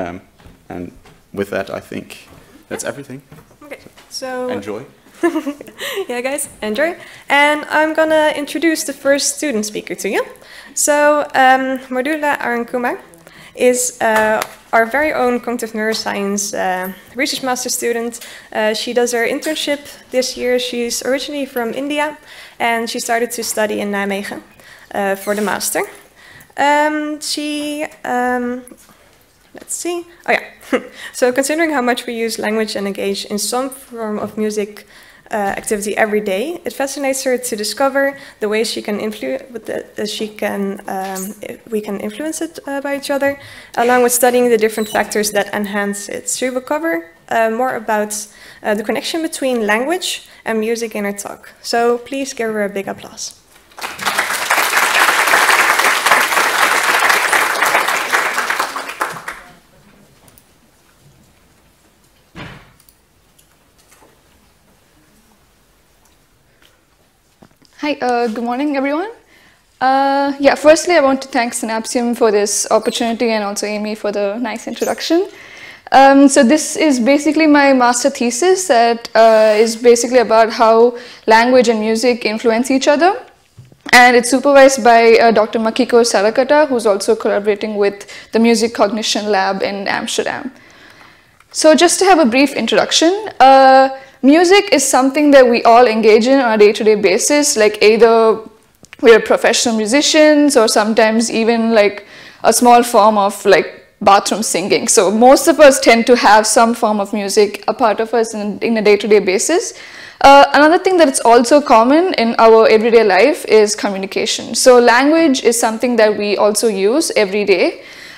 Um, and with that, I think that's everything. Okay, so Enjoy. yeah, guys, enjoy. And I'm gonna introduce the first student speaker to you. So, um, Mrudula Arunkumar is uh, our very own cognitive neuroscience uh, research master student. Uh, she does her internship this year. She's originally from India and she started to study in Nijmegen uh, for the master. Um, she, um, let's see, oh yeah. so considering how much we use language and engage in some form of music uh, activity every day. It fascinates her to discover the ways she can influence, she can, um, we can influence it uh, by each other, along with studying the different factors that enhance it. She will cover uh, more about uh, the connection between language and music in her talk. So please give her a big applause. Hi, uh, good morning, everyone. Uh, yeah, firstly, I want to thank Synapsium for this opportunity and also Amy for the nice introduction. Um, so this is basically my master thesis that uh, is basically about how language and music influence each other. And it's supervised by uh, Dr. Makiko Sadakata, who's also collaborating with the Music Cognition Lab in Amsterdam. So just to have a brief introduction, uh, Music is something that we all engage in on a day-to-day -day basis, like either we're professional musicians or sometimes even like a small form of like bathroom singing. So most of us tend to have some form of music a part of us in, in a day-to-day -day basis. Uh, another thing that is also common in our everyday life is communication. So language is something that we also use every day.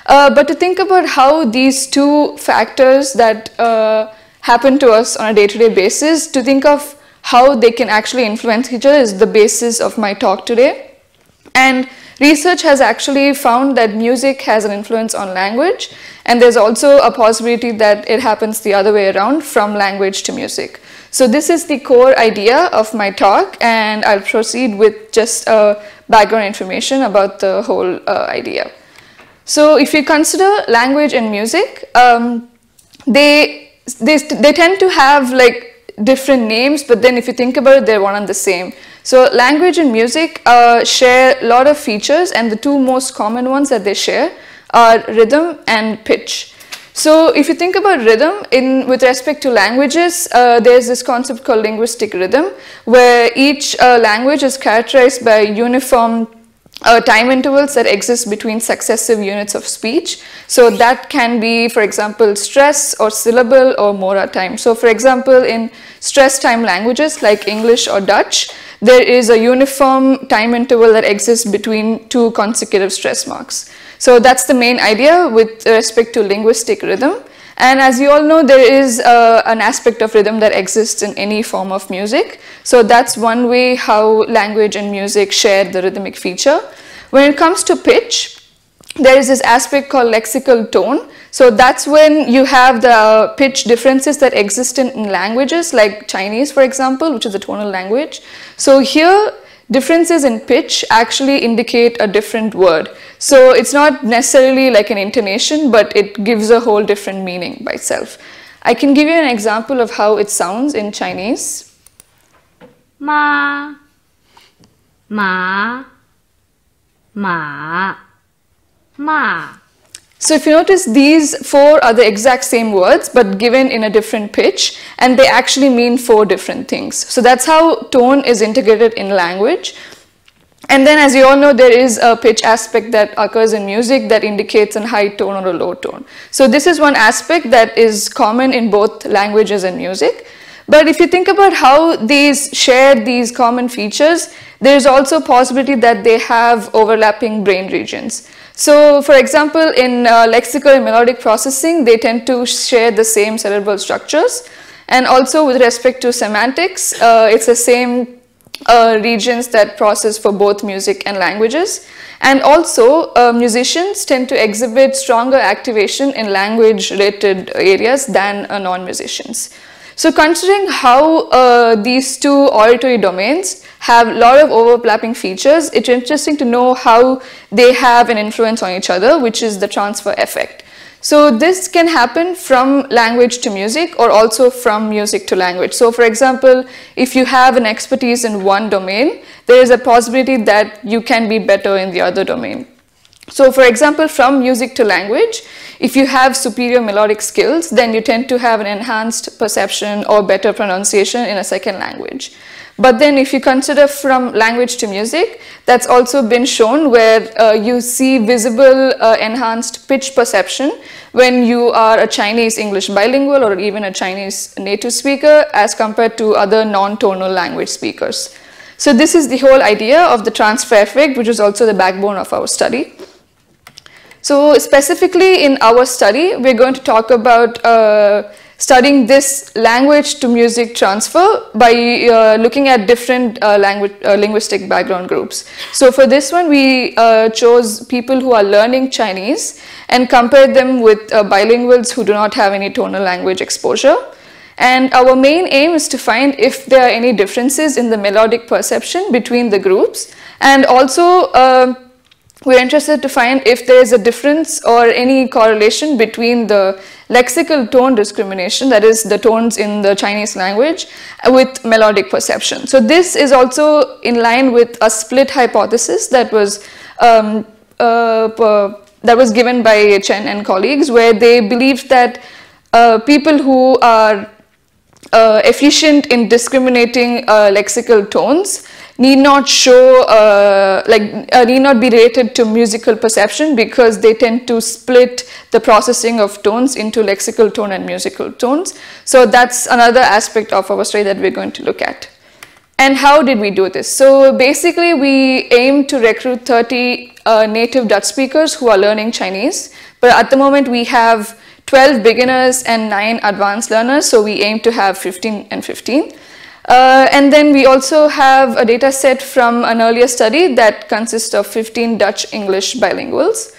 Uh, but to think about how these two factors that uh, happen to us on a day-to-day -day basis, to think of how they can actually influence each other is the basis of my talk today. And research has actually found that music has an influence on language, and there's also a possibility that it happens the other way around from language to music. So this is the core idea of my talk, and I'll proceed with just uh, background information about the whole uh, idea. So if you consider language and music, um, they they, they tend to have like different names, but then if you think about it, they're one and the same. So language and music uh, share a lot of features and the two most common ones that they share are rhythm and pitch. So if you think about rhythm in with respect to languages, uh, there's this concept called linguistic rhythm where each uh, language is characterized by uniform uh, time intervals that exist between successive units of speech. So that can be, for example, stress or syllable or mora time. So for example, in stress time languages like English or Dutch, there is a uniform time interval that exists between two consecutive stress marks. So that's the main idea with respect to linguistic rhythm. And as you all know, there is uh, an aspect of rhythm that exists in any form of music. So that's one way how language and music share the rhythmic feature. When it comes to pitch, there is this aspect called lexical tone. So that's when you have the pitch differences that exist in, in languages like Chinese, for example, which is a tonal language. So here, differences in pitch actually indicate a different word. So it's not necessarily like an intonation, but it gives a whole different meaning by itself. I can give you an example of how it sounds in Chinese. Ma, ma, ma, ma. So if you notice, these four are the exact same words, but given in a different pitch, and they actually mean four different things. So that's how tone is integrated in language. And then as you all know, there is a pitch aspect that occurs in music that indicates a high tone or a low tone. So this is one aspect that is common in both languages and music. But if you think about how these share these common features, there is also a possibility that they have overlapping brain regions. So for example, in uh, lexical and melodic processing, they tend to share the same cerebral structures. And also with respect to semantics, uh, it's the same uh, regions that process for both music and languages. And also uh, musicians tend to exhibit stronger activation in language related areas than uh, non-musicians. So considering how uh, these two auditory domains have a lot of overlapping features, it's interesting to know how they have an influence on each other, which is the transfer effect. So this can happen from language to music or also from music to language. So for example, if you have an expertise in one domain, there is a possibility that you can be better in the other domain. So for example, from music to language, if you have superior melodic skills, then you tend to have an enhanced perception or better pronunciation in a second language. But then if you consider from language to music, that's also been shown where uh, you see visible uh, enhanced pitch perception when you are a Chinese English bilingual or even a Chinese native speaker as compared to other non-tonal language speakers. So this is the whole idea of the transfer effect, which is also the backbone of our study. So specifically in our study, we're going to talk about uh, studying this language to music transfer by uh, looking at different uh, language, uh, linguistic background groups. So for this one, we uh, chose people who are learning Chinese and compared them with uh, bilinguals who do not have any tonal language exposure. And our main aim is to find if there are any differences in the melodic perception between the groups and also we're interested to find if there is a difference or any correlation between the lexical tone discrimination, that is the tones in the Chinese language, with melodic perception. So this is also in line with a split hypothesis that was um, uh, that was given by Chen and colleagues, where they believed that uh, people who are uh, efficient in discriminating uh, lexical tones need not show, uh, like, uh, need not be related to musical perception because they tend to split the processing of tones into lexical tone and musical tones. So that's another aspect of our study that we're going to look at. And how did we do this? So basically we aim to recruit 30 uh, native Dutch speakers who are learning Chinese. But at the moment we have 12 beginners and 9 advanced learners. So we aim to have 15 and 15. Uh, and then we also have a data set from an earlier study that consists of 15 Dutch-English bilinguals.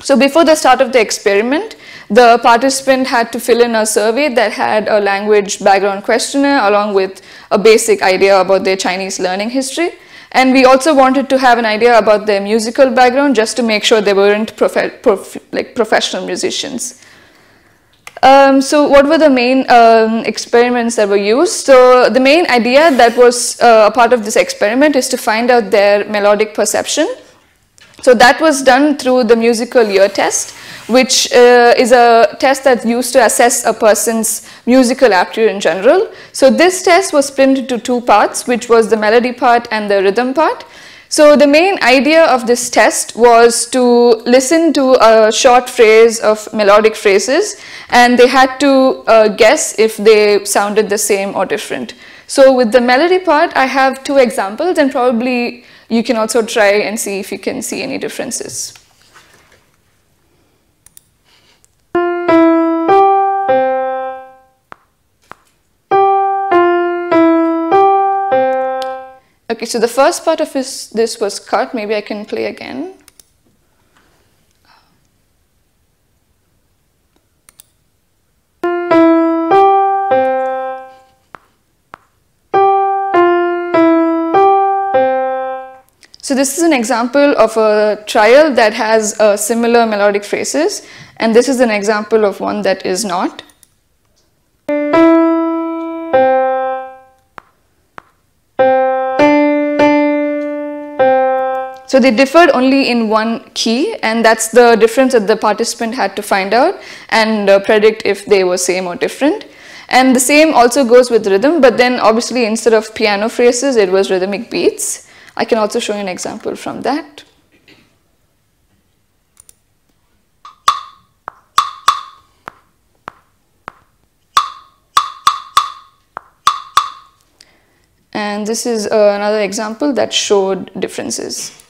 So before the start of the experiment, the participant had to fill in a survey that had a language background questionnaire along with a basic idea about their Chinese learning history. And we also wanted to have an idea about their musical background just to make sure they weren't prof like professional musicians. Um, so what were the main um, experiments that were used? So the main idea that was uh, a part of this experiment is to find out their melodic perception. So that was done through the musical ear test, which uh, is a test that's used to assess a person's musical aptitude in general. So this test was split into two parts, which was the melody part and the rhythm part. So the main idea of this test was to listen to a short phrase of melodic phrases and they had to uh, guess if they sounded the same or different. So with the melody part, I have two examples and probably you can also try and see if you can see any differences. Okay, so the first part of this, this was cut. Maybe I can play again. So this is an example of a trial that has uh, similar melodic phrases and this is an example of one that is not. So they differed only in one key and that's the difference that the participant had to find out and uh, predict if they were same or different. And the same also goes with rhythm but then obviously instead of piano phrases it was rhythmic beats. I can also show you an example from that. And this is uh, another example that showed differences.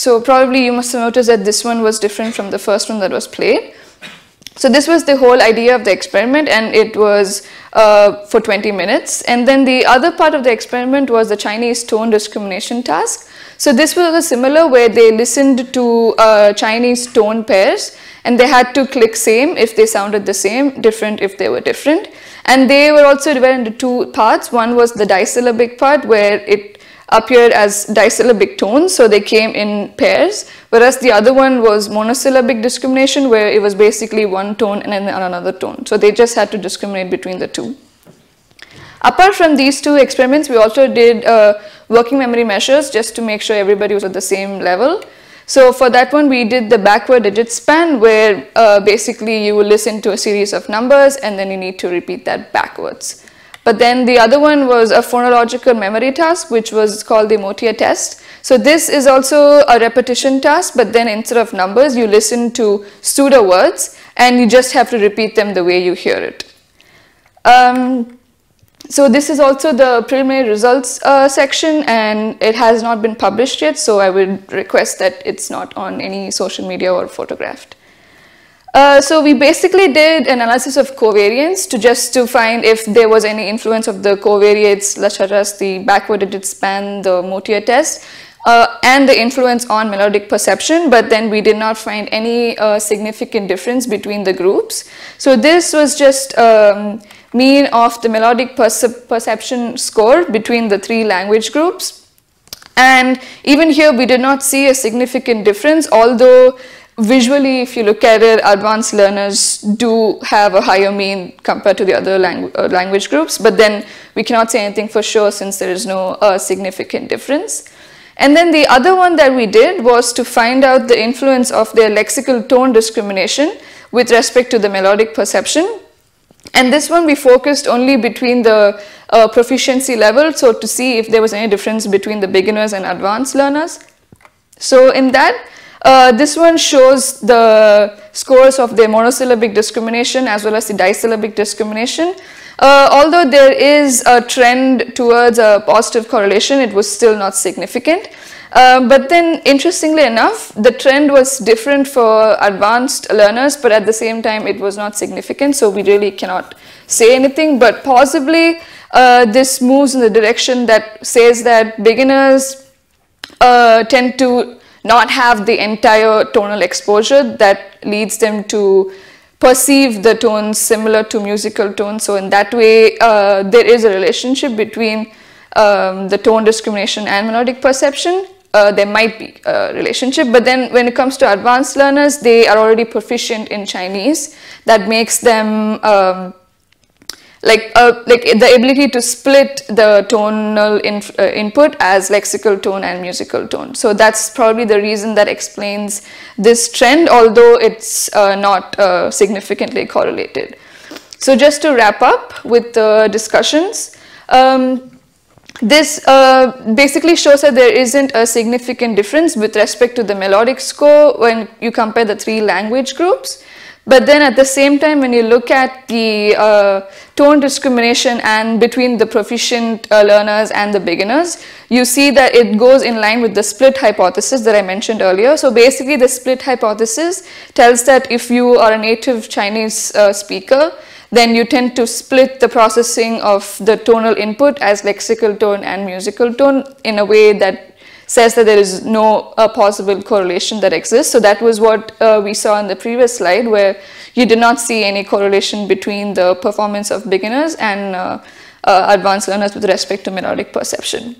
So probably you must have noticed that this one was different from the first one that was played. So this was the whole idea of the experiment and it was uh, for 20 minutes. And then the other part of the experiment was the Chinese tone discrimination task. So this was a similar where they listened to uh, Chinese tone pairs and they had to click same if they sounded the same, different if they were different. And they were also divided into two parts. One was the disyllabic part where it appeared as disyllabic tones, so they came in pairs, whereas the other one was monosyllabic discrimination where it was basically one tone and then another tone. So they just had to discriminate between the two. Apart from these two experiments, we also did uh, working memory measures just to make sure everybody was at the same level. So for that one, we did the backward digit span where uh, basically you will listen to a series of numbers and then you need to repeat that backwards. But then the other one was a phonological memory task, which was called the Mottier test. So this is also a repetition task, but then instead of numbers, you listen to pseudo words and you just have to repeat them the way you hear it. Um, so this is also the preliminary results uh, section and it has not been published yet, so I would request that it's not on any social media or photographed. Uh, so we basically did analysis of covariance to just to find if there was any influence of the covariates, such as the backward digit span, the Mottier test, uh, and the influence on melodic perception, but then we did not find any uh, significant difference between the groups. So this was just um, mean of the melodic percep perception score between the three language groups. And even here we did not see a significant difference, although visually if you look at it, advanced learners do have a higher mean compared to the other langu uh, language groups, but then we cannot say anything for sure since there is no uh, significant difference. And then the other one that we did was to find out the influence of their lexical tone discrimination with respect to the melodic perception. And this one we focused only between the uh, proficiency level, so to see if there was any difference between the beginners and advanced learners. So in that, uh, this one shows the scores of the monosyllabic discrimination as well as the disyllabic discrimination. Uh, although there is a trend towards a positive correlation, it was still not significant. Uh, but then, interestingly enough, the trend was different for advanced learners, but at the same time, it was not significant. So we really cannot say anything. But possibly, uh, this moves in the direction that says that beginners uh, tend to not have the entire tonal exposure that leads them to perceive the tones similar to musical tones. So in that way, uh, there is a relationship between um, the tone discrimination and melodic perception. Uh, there might be a relationship, but then when it comes to advanced learners, they are already proficient in Chinese. That makes them um, like uh, like the ability to split the tonal in, uh, input as lexical tone and musical tone. So that's probably the reason that explains this trend, although it's uh, not uh, significantly correlated. So just to wrap up with the discussions, um, this uh, basically shows that there isn't a significant difference with respect to the melodic score when you compare the three language groups. But then at the same time, when you look at the uh, tone discrimination and between the proficient uh, learners and the beginners, you see that it goes in line with the split hypothesis that I mentioned earlier. So basically the split hypothesis tells that if you are a native Chinese uh, speaker, then you tend to split the processing of the tonal input as lexical tone and musical tone in a way that says that there is no uh, possible correlation that exists. So that was what uh, we saw in the previous slide where you did not see any correlation between the performance of beginners and uh, uh advanced learners with respect to melodic perception.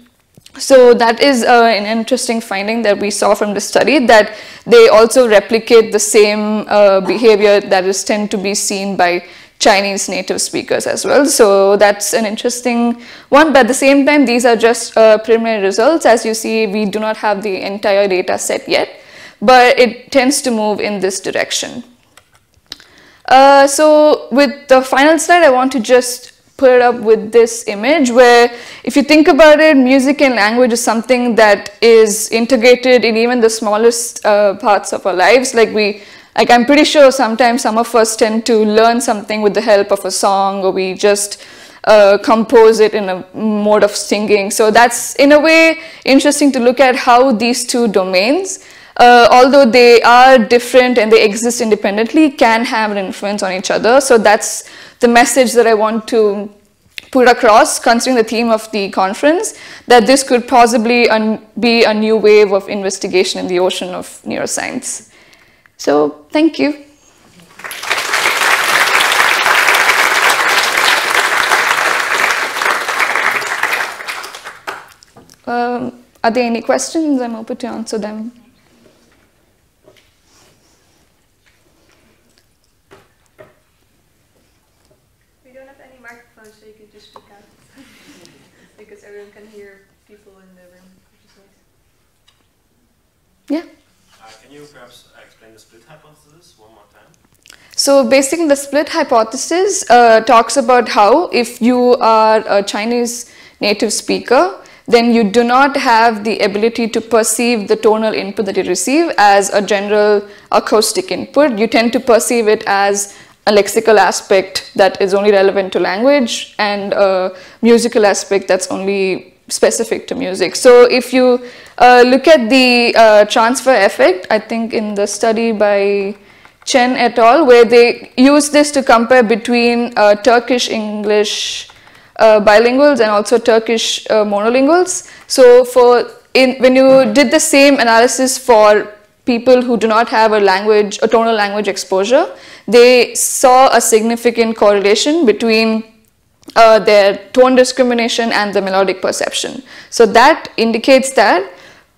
So that is uh, an interesting finding that we saw from the study that they also replicate the same uh, behavior that is tend to be seen by Chinese native speakers as well. So that's an interesting one. But at the same time, these are just uh, preliminary results. As you see, we do not have the entire data set yet, but it tends to move in this direction. Uh, so with the final slide, I want to just put it up with this image where if you think about it, music and language is something that is integrated in even the smallest uh, parts of our lives. Like we like I'm pretty sure sometimes some of us tend to learn something with the help of a song or we just uh, compose it in a mode of singing. So that's in a way interesting to look at how these two domains, uh, although they are different and they exist independently, can have an influence on each other. So that's the message that I want to put across, considering the theme of the conference, that this could possibly be a new wave of investigation in the ocean of neuroscience. So thank you. Um, are there any questions? I'm open to answer them. We don't have any microphones, so you can just speak out because everyone can hear people in the room. Can you perhaps explain the split hypothesis one more time? So basically, the split hypothesis uh, talks about how if you are a Chinese native speaker, then you do not have the ability to perceive the tonal input that you receive as a general acoustic input. You tend to perceive it as a lexical aspect that is only relevant to language and a musical aspect that's only specific to music. So if you uh, look at the uh, transfer effect, I think in the study by Chen et al., where they use this to compare between uh, Turkish English uh, bilinguals and also Turkish uh, monolinguals. So for in when you did the same analysis for people who do not have a language, a tonal language exposure, they saw a significant correlation between uh, their tone discrimination and the melodic perception. So that indicates that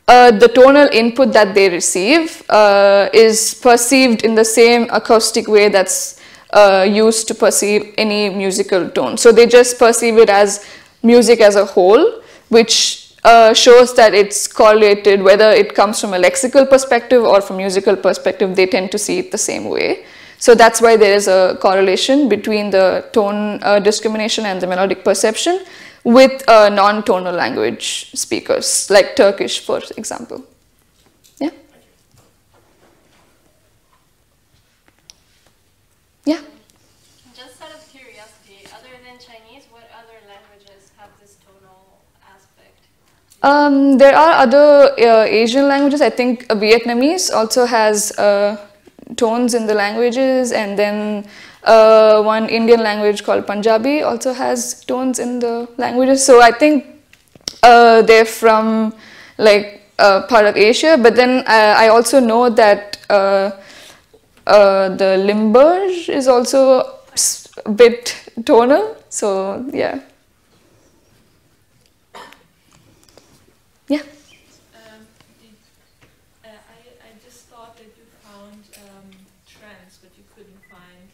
uh, the tonal input that they receive uh, is perceived in the same acoustic way that's uh, used to perceive any musical tone. So they just perceive it as music as a whole, which uh, shows that it's correlated whether it comes from a lexical perspective or from musical perspective, they tend to see it the same way. So that's why there is a correlation between the tone uh, discrimination and the melodic perception with uh, non-tonal language speakers, like Turkish, for example. Yeah? Yeah? Just out of curiosity, other than Chinese, what other languages have this tonal aspect? Um, there are other uh, Asian languages. I think uh, Vietnamese also has uh, tones in the languages, and then uh, one Indian language called Punjabi also has tones in the languages. So I think uh, they're from like uh, part of Asia. But then I also know that the Limburg is also a bit tonal. So. Yeah. Um, did, uh, I, I just thought that you found um, trends, but you couldn't find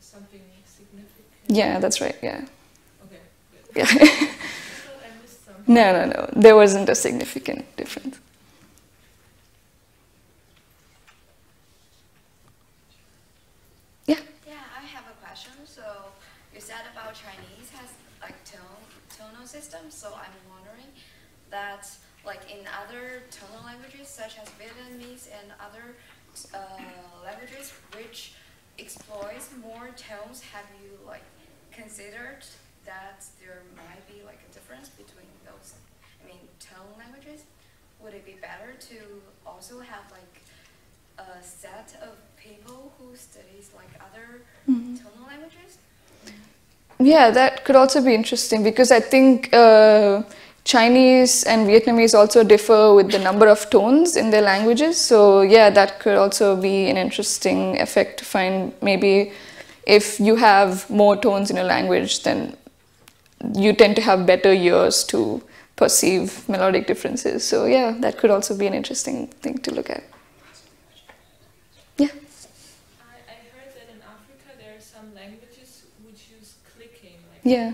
something significant. Yeah, that's right. Yeah. Okay, good. Yeah. I thought I missed something. no, no, no. There wasn't a significant difference. Yeah. Yeah, I have a question. So you said about Chinese has like tone tonal systems. So I'm wondering that like in other tonal languages such as Vietnamese and other uh, languages which exploits more tones, have you like considered that there might be like a difference between those? I mean, tone languages. Would it be better to also have like a set of people who studies like other tonal languages? Yeah, that could also be interesting because I think uh, Chinese and Vietnamese also differ with the number of tones in their languages. So, yeah, that could also be an interesting effect to find. Maybe if you have more tones in a language, then you tend to have better ears to perceive melodic differences. So, yeah, that could also be an interesting thing to look at. Yeah. I, I heard that in Africa there are some languages which use clicking, like Yeah.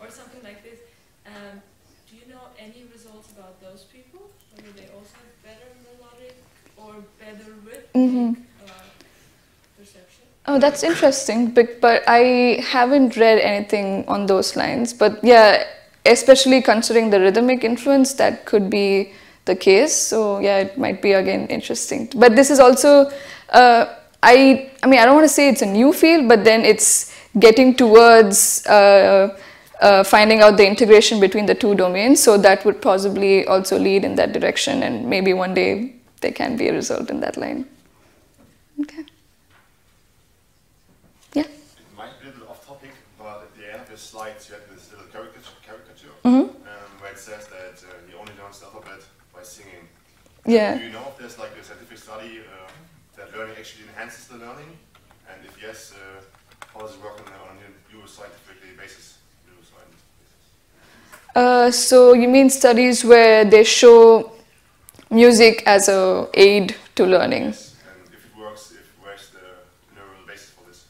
or something like this. Um, do you know any results about those people? Whether they also have better melodic or better Mhm. uh, perception? Oh, that's interesting, but, but I haven't read anything on those lines. But yeah, especially considering the rhythmic influence, that could be the case. So yeah, it might be again interesting. But this is also, uh, I I mean, I don't want to say it's a new field, but then it's getting towards uh, uh, finding out the integration between the two domains. So that would possibly also lead in that direction, and maybe one day there can be a result in that line. Okay. Yeah. It might be a little off topic, but at the end of the slides you had this little caricature, caricature Mhm. um, where it says that uh, he only learns the alphabet by singing. Yeah. Do you know if there's like a scientific study uh, that learning actually enhances the learning? And if yes, uh, how does it work on a, on a neuroscientific basis? Basis? Uh, so you mean studies where they show music as a aid to learning? Yes. And if it works, if where's the neural basis for this?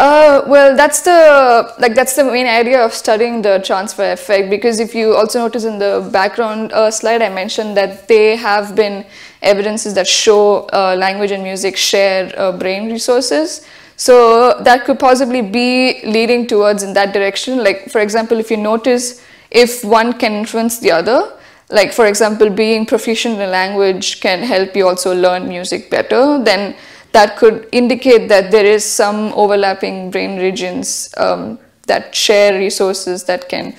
Uh, well, that's the like that's the main idea of studying the transfer effect because if you also notice in the background uh, slide, I mentioned that they have been evidences that show uh, language and music share uh, brain resources. So that could possibly be leading towards in that direction. Like for example, if you notice if one can influence the other, like for example, being proficient in a language can help you also learn music better, then that could indicate that there is some overlapping brain regions um, that share resources that can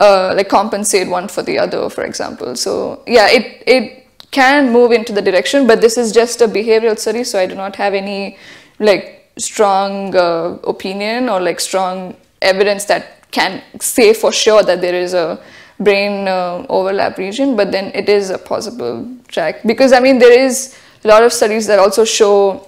uh, like compensate one for the other, for example. So yeah, it, it can move into the direction, but this is just a behavioral study, so I do not have any like strong uh, opinion or like strong evidence that can say for sure that there is a brain uh, overlap region, but then it is a possible track because I mean there is a lot of studies that also show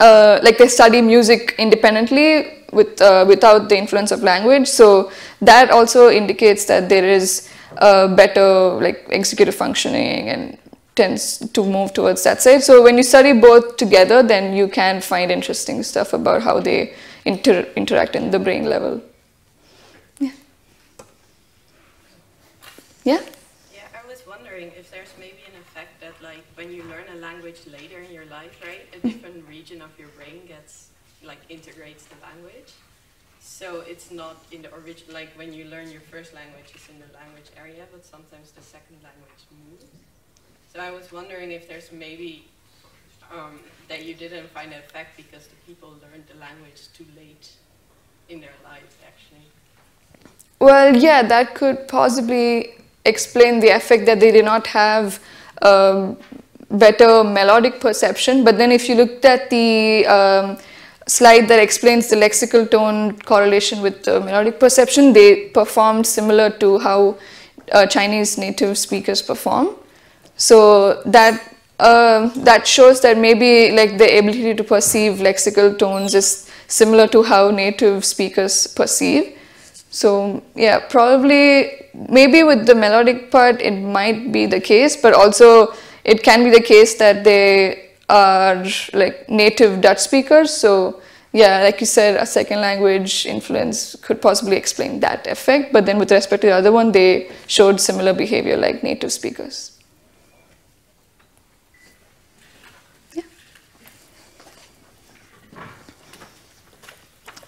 uh, like they study music independently with uh, without the influence of language. So that also indicates that there is a better like executive functioning and tends to move towards that side. So when you study both together then you can find interesting stuff about how they inter interact in the brain level. Yeah yeah. Yeah, I was wondering if there's maybe an effect that, like, when you learn a language later in your life, right, a different region of your brain gets, like, integrates the language. So it's not in the origin, like, when you learn your first language, it's in the language area, but sometimes the second language moves. So I was wondering if there's maybe um, that you didn't find an effect because the people learned the language too late in their life, actually. Well, yeah, that could possibly explain the effect that they did not have um, better melodic perception. But then, if you looked at the um, slide that explains the lexical tone correlation with the melodic perception, they performed similar to how uh, Chinese native speakers perform. So that uh, that shows that maybe like the ability to perceive lexical tones is similar to how native speakers perceive. So yeah, probably maybe with the melodic part it might be the case, but also it can be the case that they are like native Dutch speakers. So yeah, like you said, a second language influence could possibly explain that effect. But then with respect to the other one, they showed similar behavior like native speakers. Yeah.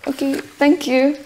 Okay, thank you.